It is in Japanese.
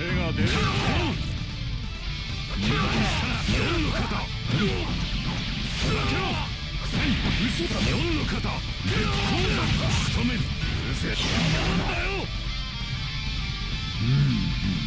手が出る二番四の肩四の肩四の肩烈を山仕留めるうせなんだようん。